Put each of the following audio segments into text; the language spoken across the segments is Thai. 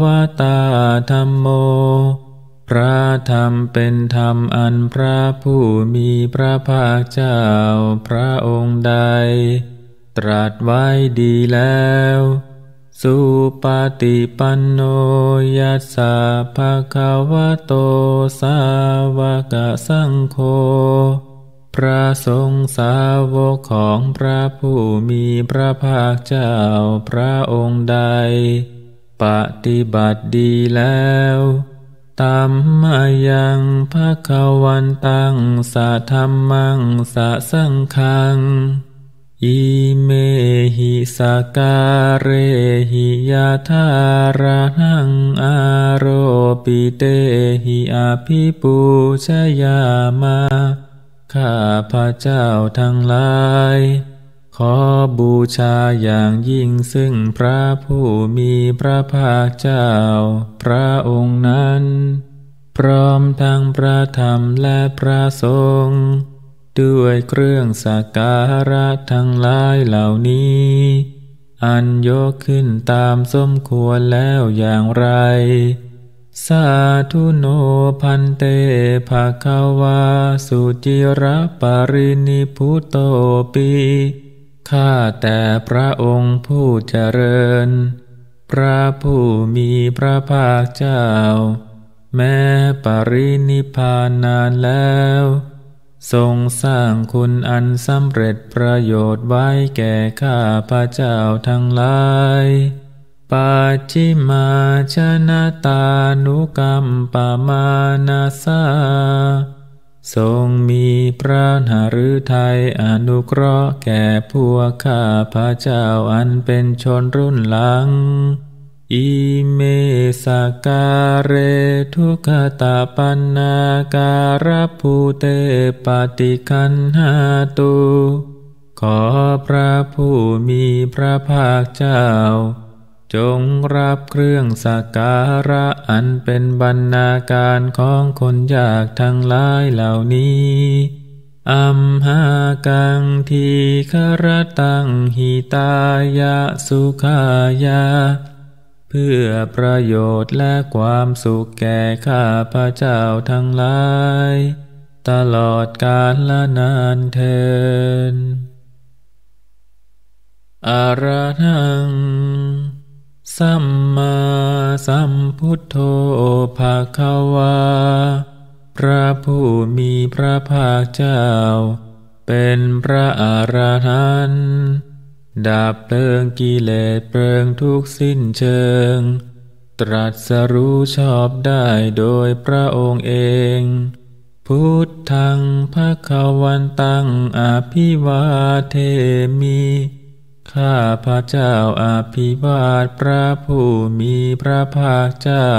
วตาธรรมโม พระธรรมเป็นธรรมอันพระผู้มีพระภาคเจ้าพระองค์ใด ตรัสไว้ดีแล้ว สุปฏิปันโนยัสสะภะคะวะโตสาวกสังโฆพระสงฆ์สาวกของพระผู้มีพระภาคเจ้าพระองค์ใด ปฏิบัติดีแล้วตัมมายังภะควันตังสะธรรมังสะสังคัง อิเมหิสการเรหิยาธาระหังอารปิเตหิอาภิปูชยามา ข้าพระเจ้าทั้งหลาย ขอบูชาอย่างยิ่งซึ่งพระผู้มีพระภาคเจ้า พระองค์นั้น พร้อมทั้งพระธรรมและพระสงฆ์ด้วยเครื่องสักการะทั้งหลายเหล่านี้ อันยกขึ้นตามสมควรแล้วอย่างไร สาธุโนพันเตภาคาวาสุจิรปารินิพุโตปี ข้าแต่พระองค์ผู้เจริญ พระผู้มีพระภาคเจ้า แม้ปรินิพานนานแล้ว ทรงสร้างคุณอันสำเร็จประโยชน์ไว้แก่ข้าพระเจ้าทั้งหลายปัจจิมาชนะตานุกรรมปามานาสา ทรงมีพระหฤทัยอนุเคราะห์แก่พวกข้าพระเจ้าอันเป็นชนรุ่นหลัง อิเมสการเรทุกขตาปันนาการภูเตปฏิคันหาตุขอพระผู้มีพระภาคเจ้า จงรับเครื่องสักการะอันเป็นบรรณาการของคนยากทั้งหลายเหล่านี้อัมหากังทีครตังหิตายะสุขายา เพื่อประโยชน์และความสุขแก่ข้าพระเจ้าทั้งหลาย ตลอดกาลละนานเทินอารหัง สัมมาสัมพุทโธภาควา พระผู้มีพระภาคเจ้า เป็นพระอรหันต์ดับเพลิงกิเลสเพลิงทุกสิ้นเชิง ตรัสรู้ชอบได้โดยพระองค์เอง พุทธังภะควันตังอภิวาเทมิ ข้าพระเจ้าอาภิวาทพระผู้มีพระภาคเจ้า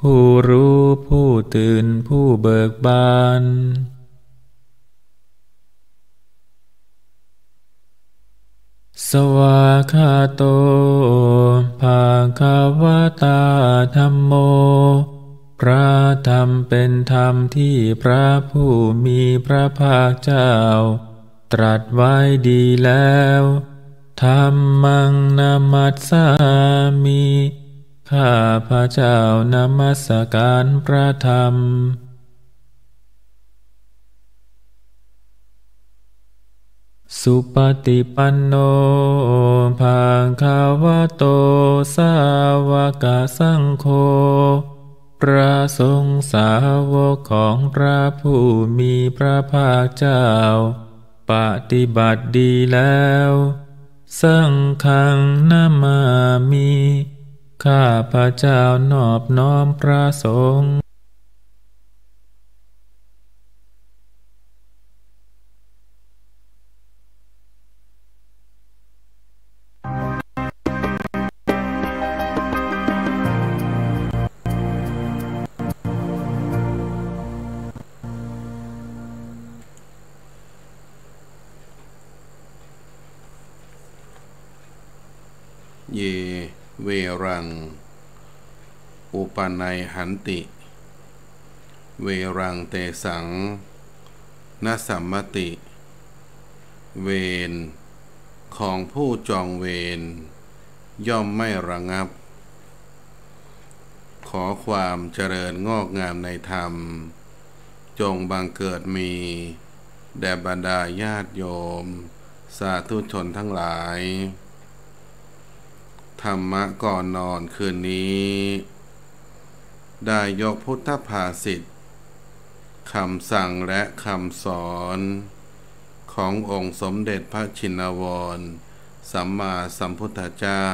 ผู้รู้ผู้ตื่นผู้เบิกบาน สวาคาโตภาคาวตาธรรมโม พระธรรมเป็นธรรมที่พระผู้มีพระภาคเจ้า ตรัสไว้ดีแล้ว ธรรมังนามัสสามิข้าพระเจ้านามัสการพระธรรม สุปฏิปันโนภาคาวโต สาวกสังโฆพระสงฆ์สาวกของพระผู้มีพระภาคเจ้า ปฏิบัติดีแล้ว สังขังนามามี ข้าพระเจ้านอบน้อมพระสงฆ์ รัง อุปนัยหันติ เวรังเตสังนสัมมติ เวนของผู้จองเวนย่อมไม่ระงับ ขอความเจริญงอกงามในธรรม จงบังเกิดมีแด่บรรดาญาติโยม สาธุชนทั้งหลาย รรมะก่อนนอนคืนนี้ ได้ยกพุทธภาษิตคำสั่งและคำสอน ขององค์สมเด็จพระชินวร สัมมาสัมพุทธเจ้า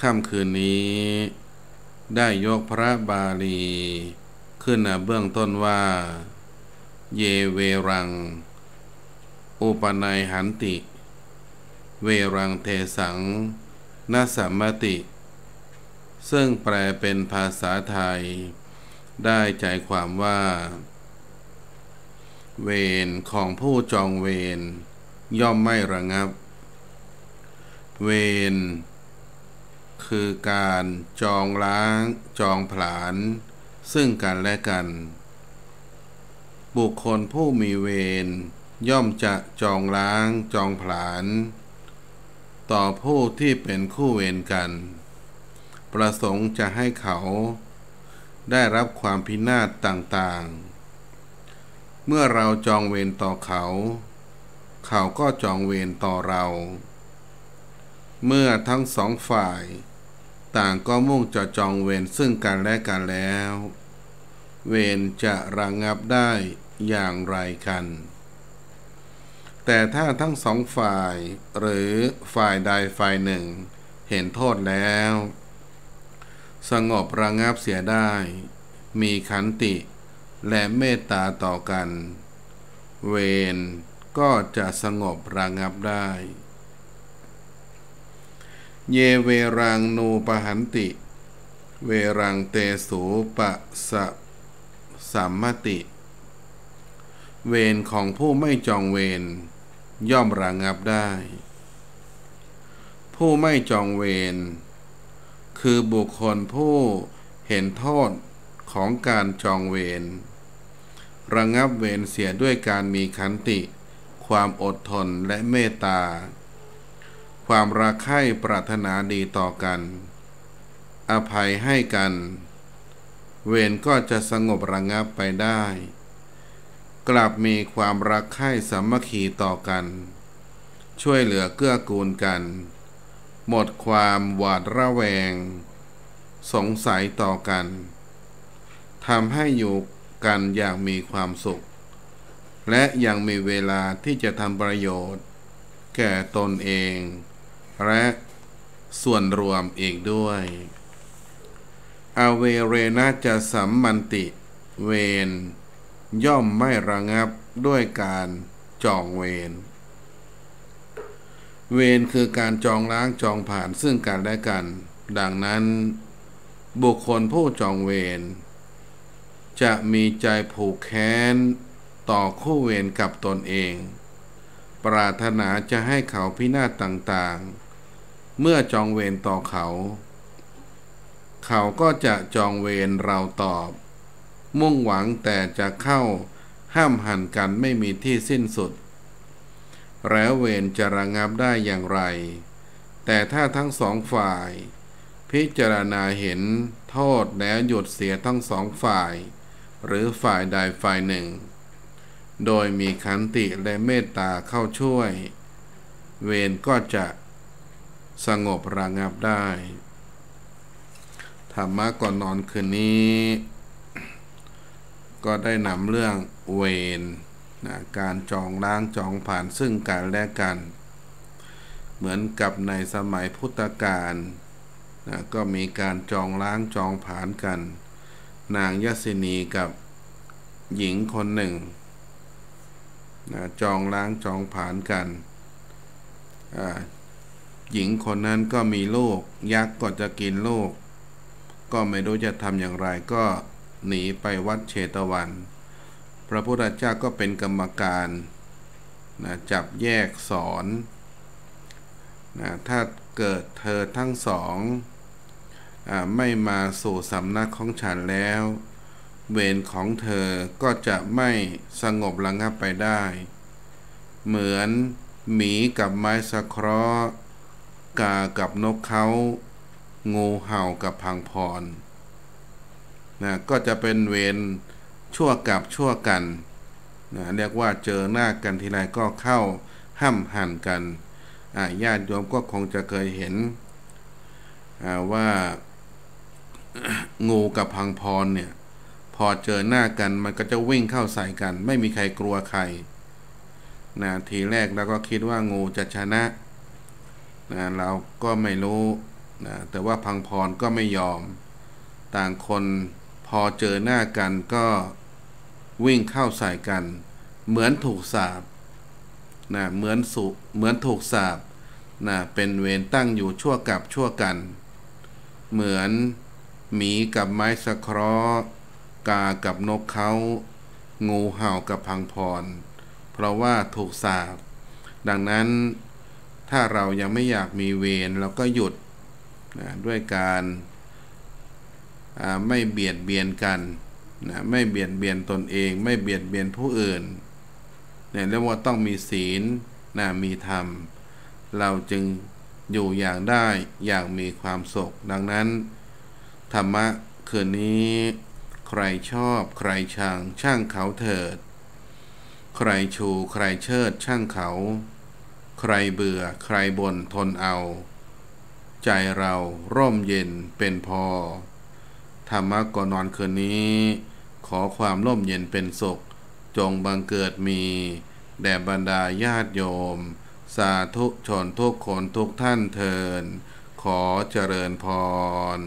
ค่ำคืนนี้ ได้ยกพระบาลี ขึ้นเบื้องต้นว่า เยเวรัง อุปนัยหันติ เวรังเทสังนาสัมมติ ซึ่งแปลเป็นภาษาไทย ได้ใจความว่า เวรของผู้จองเวรย่อมไม่ระงับ เวรคือการจองล้าง จองผลาญ ซึ่งกันและกัน บุคคลผู้มีเวรย่อมจะจองล้างจองผลาญ ต่อผู้ที่เป็นคู่เวรกัน ประสงค์จะให้เขาได้รับความพินาศต่างๆ เมื่อเราจองเวรต่อเขา เขาก็จองเวรต่อเรา เมื่อทั้งสองฝ่าย ต่างก็มุ่งจะจองเวรซึ่งกันและกันแล้ว เวรจะระงงับได้อย่างไรกัน แต่ถ้าทั้งสองฝ่าย หรือฝ่ายใดฝ่ายหนึ่ง เห็นโทษแล้ว สงบระงงับเสียได้ มีขันติและเมตตาต่อกัน เวรก็จะสงบระงงับได้ เยเวรังนูปหันติ เวรังเตสูปะสะสัมมติ เวรของผู้ไม่จองเวร ย่อมระงับได้ ผู้ไม่จองเวร คือบุคคลผู้เห็นโทษของการจองเวรระงับเวรเสียด้วยการมีขันติ ความอดทนและเมตตา ความรักใคร่ปรารถนาดีต่อกัน อภัยให้กัน เวรก็จะสงบระงับไปได้ กลับมีความรักใคร่สามัคคีต่อกัน ช่วยเหลือเกื้อกูลกัน หมดความหวาดระแวง สงสัยต่อกันทำให้อยู่กันอย่างมีความสุข และยังมีเวลาที่จะทำประโยชน์ แก่ตนเอง และส่วนรวมอีกด้วยอเวเรนะจะสัมมันติ เวน ย่อมไม่ระงับด้วยการจองเวนเวนคือการจองล้างจองผ่านซึ่งกันและกัน ดังนั้น บุคคลผู้จองเวร จะมีใจผูกแค้น ต่อคู่เวรกับตนเอง ปรารถนาจะให้เขาพินาศต่างๆ เมื่อจองเวรต่อเขา เขาก็จะจองเวรเราตอบ มุ่งหวังแต่จะเข้าห้ามหันกันไม่มีที่สิ้นสุด แล้วเวรจะระงับได้อย่างไร แต่ถ้าทั้งสองฝ่าย พิจารณาเห็นโทษแล้วหยุดเสียทั้งสองฝ่าย หรือฝ่ายใดฝ่ายหนึ่ง โดยมีขันติและเมตตาเข้าช่วย เวรก็จะสงบระงับได้ ธรรมะก่อนนอนคืนนี้ ก็ได้นำเรื่องเวรนะการจองล้างจองผ่านซึ่งกันและกัน เหมือนกับในสมัยพุทธกาลนะก็มีการจองล้างจองผ่านกัน นางยศินีกับหญิงคนหนึ่งนะจองล้างจองผ่านกัน หญิงคนนั้นก็มีลูกยักษ์ก็จะกินลูกก็ไม่รู้จะทำอย่างไรก็ หนีไปวัดเชตวัน พระพุทธเจ้าก็เป็นกรรมการนะจับแยกสอนนะถ้าเกิดเธอทั้งสองอไม่มาสู่สำนักของฉันแล้ว เวรของเธอก็จะไม่สงบระงับไปได้ เหมือนหมีกับไม้สะเคราะห์กากับนกเขา งูเห่ากับพังพร นะก็จะเป็นเวรชั่วกับชั่วกันนะเรียกว่าเจอหน้ากันทีไรก็เข้าห้ำหั่นกันญาติโยมก็คงจะเคยเห็นว่างูกับพังพรเนี่ย พอเจอหน้ากันมันก็จะวิ่งเข้าใส่กัน ไม่มีใครกลัวใครนะทีแรกเราก็คิดว่างูจะชนะนะเราก็ไม่รู้นะแต่ว่าพังพรก็ไม่ยอม ต่างคน พอเจอหน้ากันก็วิ่งเข้าใส่กัน เหมือนถูกสาบนะเหมือนสุเหมือนถูกสาบนะเป็นเวรตั้งอยู่ชั่วกับชั่วกัน เหมือนหมีกับไม้สะเคราะห์กากับนกเขา งูเห่ากับพังพร เพราะว่าถูกสาบดังนั้นถ้าเรายังไม่อยากมีเวรเราก็หยุดนะด้วยการ ไม่เบียดเบียนกันนะไม่เบียดเบียนตนเอง ไม่เบียดเบียนผู้อื่นเนี่ยเรียกว่าต้องมีศีลนะมีธรรม เราจึงอยู่อย่างได้อย่างมีความสุข ดังนั้น ธรรมะคืนนี้ใครชอบใครชังช่างเขาเถิด ใครชูใครเชิดช่างเขา ใครเบื่อใครบ่นทนเอา ใจเราร่มเย็นเป็นพอ ธรรมะก่อนนอนคืนนี้ ขอความร่มเย็นเป็นสุข จงบังเกิดมี แด่บรรดาญาติโยม สาธุชนทุกคนทุกท่านเทินขอเจริญพร